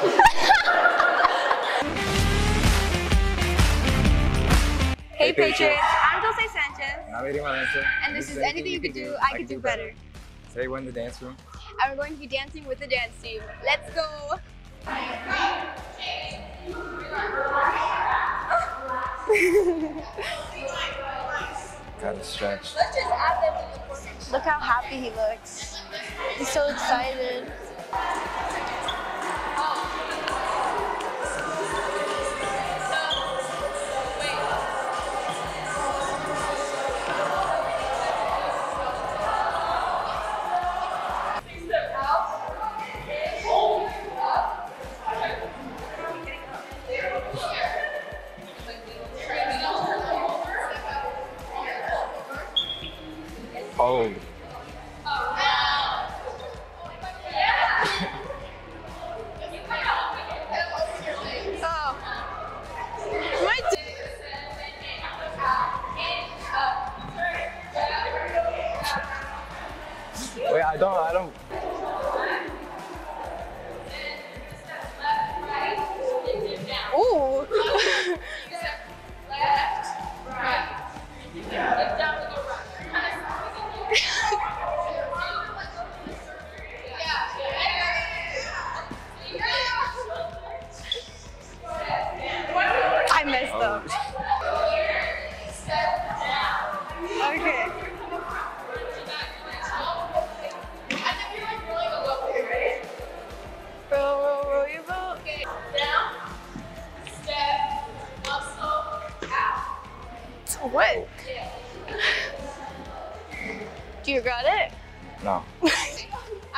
Hey Patriots, I'm Dulce Sanchez, I'm Aidan Valencia. and this is Anything You Could Do, I Could Do Better. Today we're in the dance room. And we're going to be dancing with the dance team. Let's go! Gotta stretch. Look how happy he looks. He's so excited. Wait,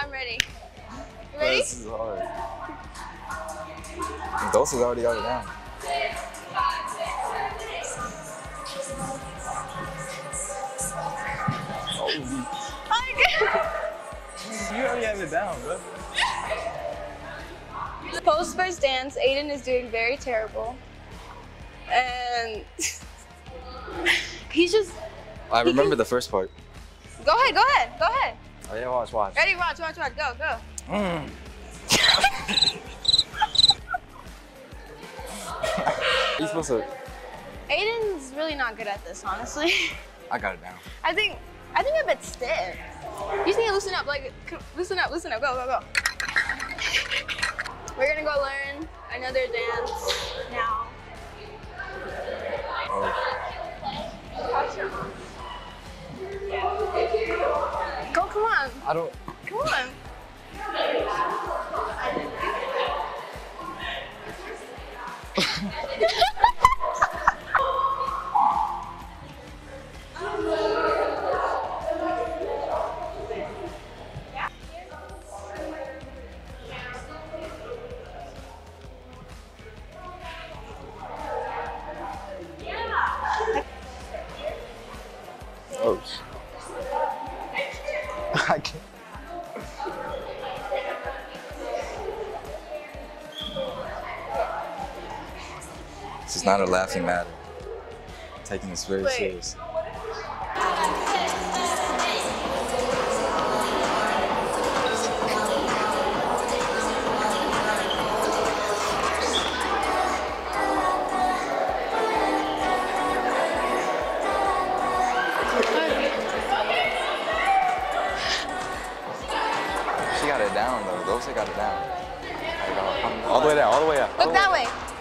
I'm ready. You ready? This is hard. Dulce's already got it down. Holy. You already have it down, bro. Post first dance, Aidan is doing very terrible. And he's just I remember can- the first part. go ahead, go ahead, go ahead. Oh yeah, watch, watch. Ready, watch, watch, watch, go, go. Mm. He's supposed to. Aidan's really not good at this, honestly. I got it down. I think I think I'm a bit stiff. You just need to loosen up, like loosen up, loosen up, go, go, go. We're gonna go learn another dance now. Oh. Come on, I don't. come on. Is not a laughing matter. I'm taking this very Wait. serious. She got it down though. Dulce got it down. All the way down, all the way up. Look that way.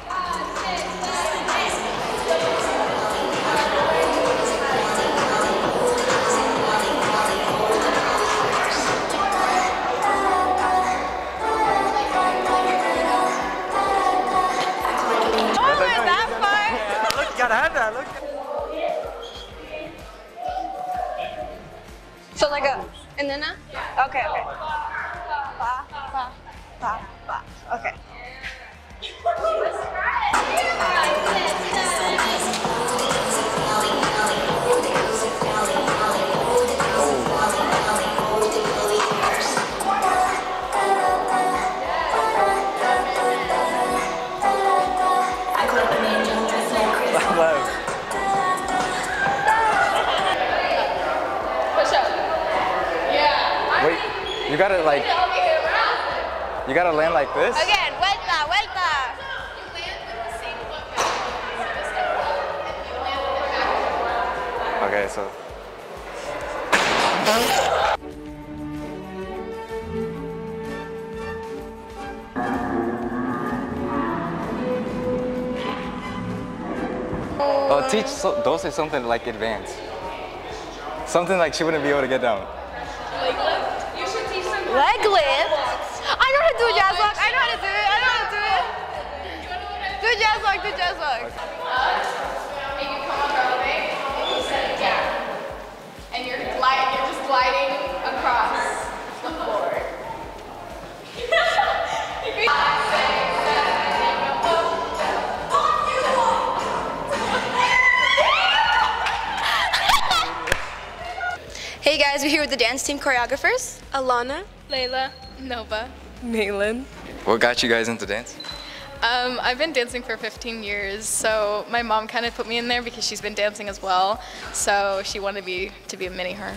Okay, okay. Ba, ba, ba, ba. Okay. Wait, you gotta like. You gotta land like this? Again, vuelta, vuelta. Okay, so. Oh, teach so, say something like advanced. Something like she wouldn't be able to get down. Leg lift? I know how to do a jazz walk. I know how to do it. I know how to do it. Do a jazz walk. Do a jazz walk. and you're gliding, you're just gliding across the floor. Hey guys, we're here with the dance team choreographers. Alana. Layla, Nova. Malin. What got you guys into dance? Um, I've been dancing for 15 years, so my mom kind of put me in there because she's been dancing as well. So she wanted me to be a mini her.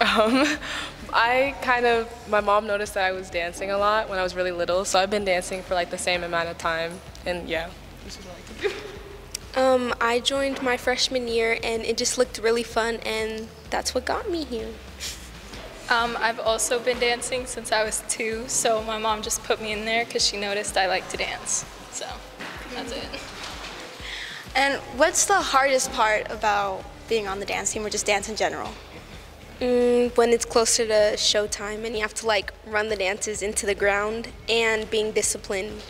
Um, I kind of, my mom noticed that I was dancing a lot when I was really little, so I've been dancing for like the same amount of time, and yeah, this is what I like do. Um, I joined my freshman year and it just looked really fun and that's what got me here. Um, I've also been dancing since I was two, so my mom just put me in there because she noticed I like to dance. So that's it. And what's the hardest part about being on the dance team or just dance in general? Mm, when it's closer to showtime and you have to like run the dances into the ground and being disciplined.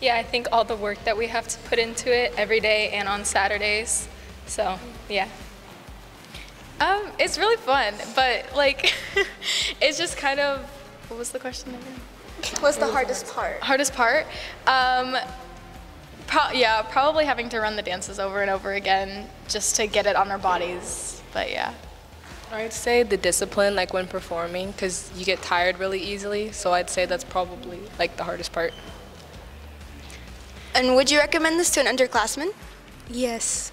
Yeah, I think all the work that we have to put into it every day and on Saturdays. So, yeah. Um, it's really fun, but like, it's just kind of. What was the question again? What's the hardest part? Hardest part? Um, pro- yeah, probably having to run the dances over and over again just to get it on our bodies. But yeah. I'd say the discipline, like when performing, because you get tired really easily, so I'd say that's probably like the hardest part. And would you recommend this to an underclassman? Yes.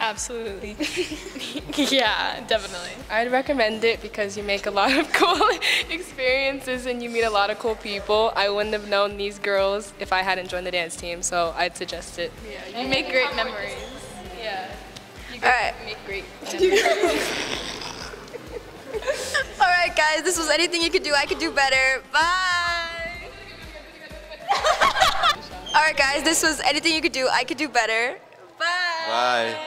Absolutely. yeah, definitely. I'd recommend it because you make a lot of cool experiences and you meet a lot of cool people. I wouldn't have known these girls if I hadn't joined the dance team, so I'd suggest it. Yeah, you make great memories. Yeah. You All right. make great memories. All right, guys, this was anything you could do. I could do better. Bye. All right, guys, this was anything you could do. I could do better. Bye. Bye.